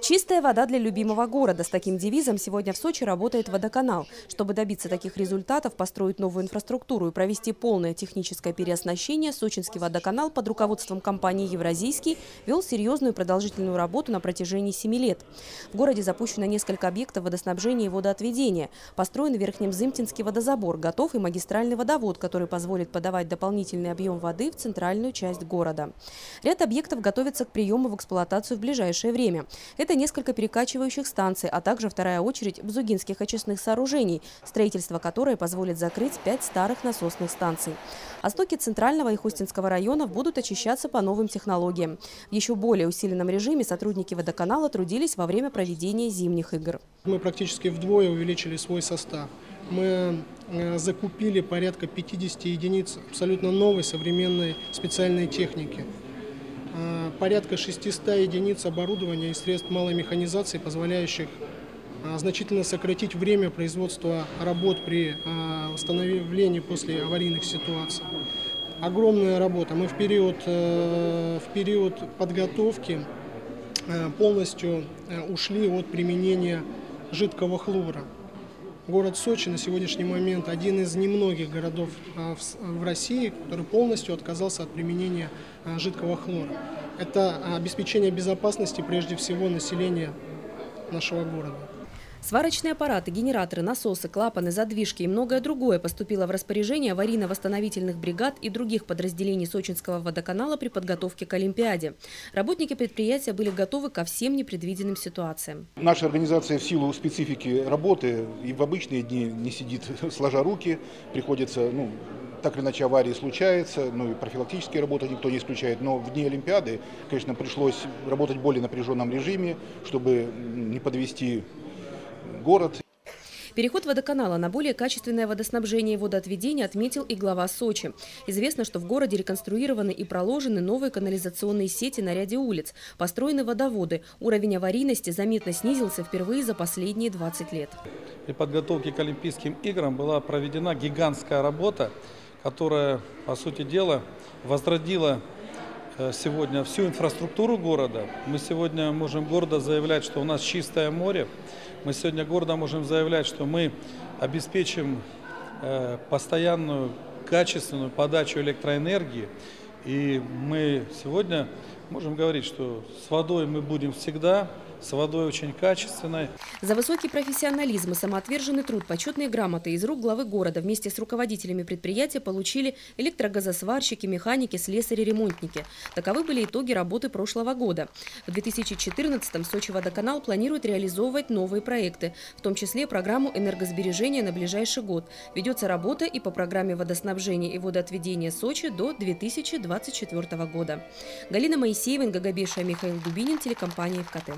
Чистая вода для любимого города. С таким девизом сегодня в Сочи работает водоканал. Чтобы добиться таких результатов, построить новую инфраструктуру и провести полное техническое переоснащение, сочинский водоканал под руководством компании «Евразийский» вел серьезную продолжительную работу на протяжении семи лет. В городе запущено несколько объектов водоснабжения и водоотведения. Построен Верхнем Зымтинский водозабор, готов и магистральный водовод, который позволит подавать дополнительный объем воды в центральную часть города. Ряд объектов готовится к приему в эксплуатацию в ближайшее время. Это несколько перекачивающих станций, а также вторая очередь бзугинских очистных сооружений, строительство которой позволит закрыть пять старых насосных станций. А стоки Центрального и Хустинского районов будут очищаться по новым технологиям. В еще более усиленном режиме сотрудники водоканала трудились во время проведения зимних игр. Мы практически вдвое увеличили свой состав. Мы э, закупили порядка 50 единиц абсолютно новой современной специальной техники. Э, порядка 600 единиц оборудования и средств малой механизации, позволяющих э, значительно сократить время производства работ при э, восстановлении после аварийных ситуаций. Огромная работа. Мы в период, в период подготовки полностью ушли от применения жидкого хлора. Город Сочи на сегодняшний момент один из немногих городов в России, который полностью отказался от применения жидкого хлора это обеспечение безопасности прежде всего населения нашего города. Сварочные аппараты, генераторы, насосы, клапаны, задвижки и многое другое поступило в распоряжение аварийно-восстановительных бригад и других подразделений Сочинского водоканала при подготовке к Олимпиаде. Работники предприятия были готовы ко всем непредвиденным ситуациям. Наша организация в силу специфики работы и в обычные дни не сидит сложа руки, приходится ну, так или иначе аварии случаются, ну и профилактические работы никто не исключает, но в дни Олимпиады, конечно, пришлось работать в более напряженном режиме, чтобы не подвести город. Переход водоканала на более качественное водоснабжение и водоотведение отметил и глава Сочи. Известно, что в городе реконструированы и проложены новые канализационные сети на ряде улиц, построены водоводы. Уровень аварийности заметно снизился впервые за последние 20 лет. При подготовке к Олимпийским играм была проведена гигантская работа которая, по сути дела, возродила сегодня всю инфраструктуру города. Мы сегодня можем гордо заявлять, что у нас чистое море. Мы сегодня гордо можем заявлять, что мы обеспечим э, постоянную качественную подачу электроэнергии. И мы сегодня можем говорить, что с водой мы будем всегда, с водой очень качественной. За высокий профессионализм и самоотверженный труд почетные грамоты из рук главы города вместе с руководителями предприятия получили электрогазосварщики, механики, слесари, ремонтники. Таковы были итоги работы прошлого года. В 2014-м Сочи водоканал планирует реализовывать новые проекты, в том числе программу энергосбережения на ближайший год. Ведется работа и по программе водоснабжения и водоотведения Сочи до 2024 года. Галина Моисеева, Гагабеша, Михаил Дубинин, телекомпания ФКТ.